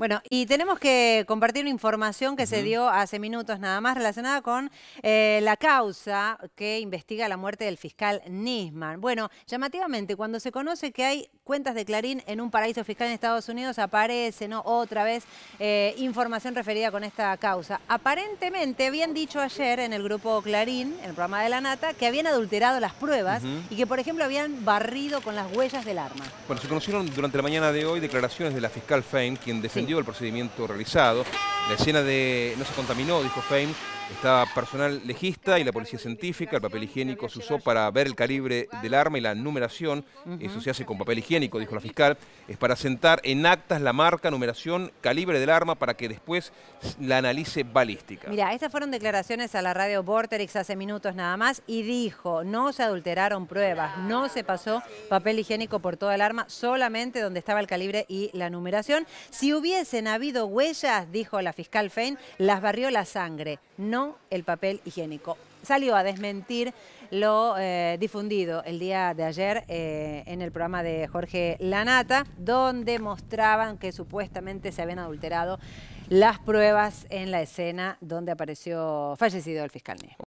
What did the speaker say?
Bueno, y tenemos que compartir una información que se dio hace minutos nada más relacionada con eh, la causa que investiga la muerte del fiscal Nisman. Bueno, llamativamente, cuando se conoce que hay cuentas de Clarín en un paraíso fiscal en Estados Unidos, aparece ¿no? otra vez eh, información referida con esta causa. Aparentemente habían dicho ayer en el grupo Clarín, en el programa de la Nata, que habían adulterado las pruebas y que, por ejemplo, habían barrido con las huellas del arma. Bueno, se conocieron durante la mañana de hoy declaraciones de la fiscal Fein, quien defendió el procedimiento realizado. La escena de no se contaminó, dijo Fein, estaba personal legista y la policía científica. El papel higiénico se usó para ver el calibre del arma y la numeración. Eso se hace con papel higiénico, dijo la fiscal. Es para sentar en actas la marca, numeración, calibre del arma para que después la analice balística. Mira, estas fueron declaraciones a la radio Vorterix hace minutos nada más y dijo, no se adulteraron pruebas, no se pasó papel higiénico por toda el arma, solamente donde estaba el calibre y la numeración. Si hubiesen habido huellas, dijo la fiscal Fein, las barrió la sangre, no el papel higiénico. Salió a desmentir lo eh, difundido el día de ayer eh, en el programa de Jorge Lanata, donde mostraban que supuestamente se habían adulterado las pruebas en la escena donde apareció fallecido el fiscal